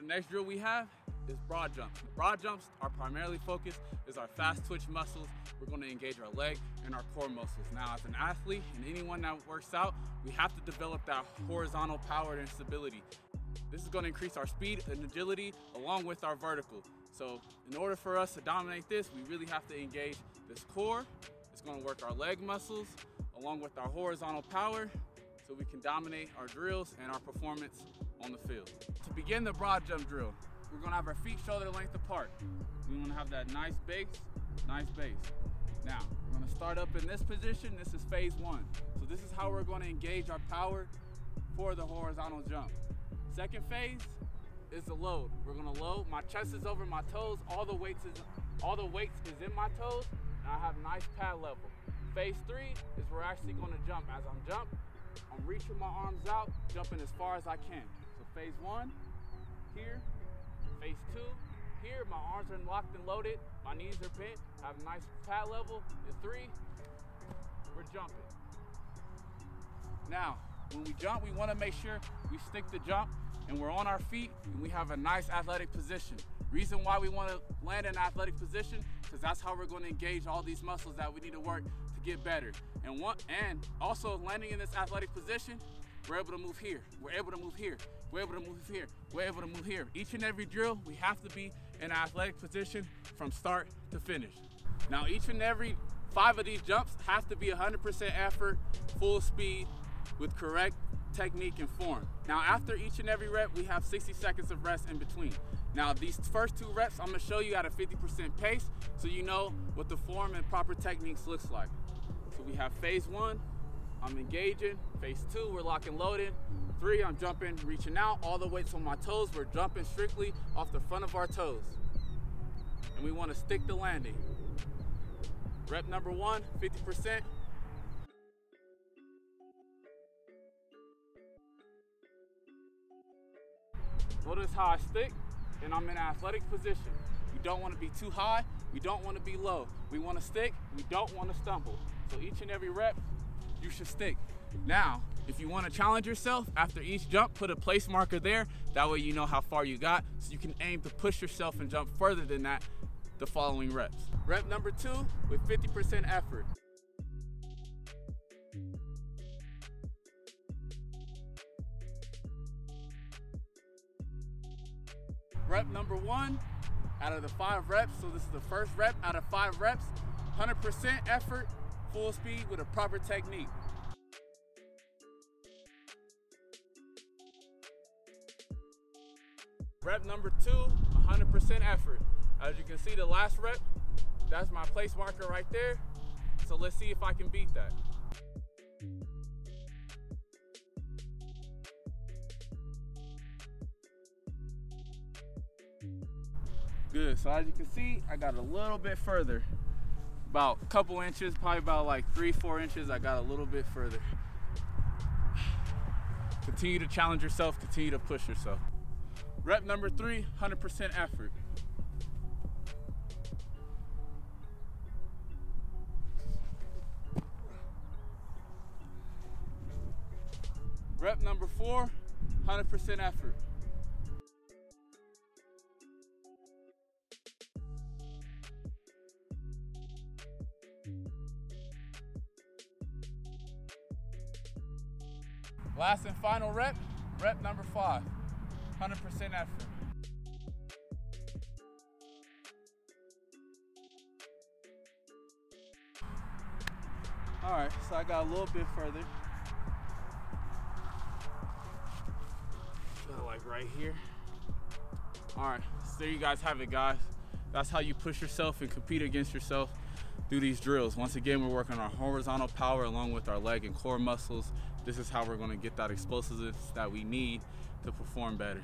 the next drill we have is broad jumps. Broad jumps are primarily focused is our fast twitch muscles. We're going to engage our leg and our core muscles. Now, as an athlete and anyone that works out, we have to develop that horizontal power and stability. This is going to increase our speed and agility along with our vertical. So in order for us to dominate this, we really have to engage this core. It's going to work our leg muscles along with our horizontal power so we can dominate our drills and our performance on the field. To begin the broad jump drill, we're gonna have our feet shoulder length apart. We wanna have that nice base, nice base. Now, we're gonna start up in this position. This is phase one. So this is how we're gonna engage our power for the horizontal jump. Second phase is the load. We're gonna load. My chest is over my toes. All the weights is all the weights is in my toes, and I have nice pad level. Phase three is we're actually gonna jump. As I'm jump, I'm reaching my arms out, jumping as far as I can. Phase one, here, phase two, here, my arms are locked and loaded, my knees are bent, I have a nice pad level. And three, we're jumping. Now, when we jump, we wanna make sure we stick the jump and we're on our feet and we have a nice athletic position. Reason why we wanna land in an athletic position, because that's how we're gonna engage all these muscles that we need to work to get better. And one, and also landing in this athletic position, we're able to move here. We're able to move here. We're able to move here. We're able to move here. Each and every drill, we have to be in an athletic position from start to finish. Now, each and every five of these jumps have to be 100% effort, full speed, with correct technique and form. Now, after each and every rep, we have 60 seconds of rest in between. Now, these first two reps, I'm gonna show you at a 50% pace so you know what the form and proper techniques looks like. So we have phase one, I'm engaging. Phase two, we're locking loading. Three, I'm jumping, reaching out, all the weights on my toes. We're jumping strictly off the front of our toes. And we wanna stick the landing. Rep number one, 50%. Notice how I stick and I'm in an athletic position. We don't want to be too high, we don't want to be low. We want to stick, we don't want to stumble. So each and every rep, you should stick. Now, if you want to challenge yourself after each jump, put a place marker there. That way you know how far you got, so you can aim to push yourself and jump further than that the following reps. Rep number two with 50% effort. Rep number one out of the five reps, so this is the first rep out of five reps, 100% effort, full speed with a proper technique. Rep number two, 100% effort. As you can see, the last rep, that's my place marker right there. So let's see if I can beat that. Good, so as you can see, I got a little bit further. About a couple inches, probably about like three, four inches, I got a little bit further. Continue to challenge yourself, continue to push yourself. Rep number three, 100% effort. Rep number four, 100% effort. Last and final rep, rep number five, 100% effort. All right, so I got a little bit further. Like right here. All right, so there you guys have it, guys. That's how you push yourself and compete against yourself through these drills. Once again, we're working our horizontal power along with our leg and core muscles. This is how we're gonna get that explosiveness that we need to perform better.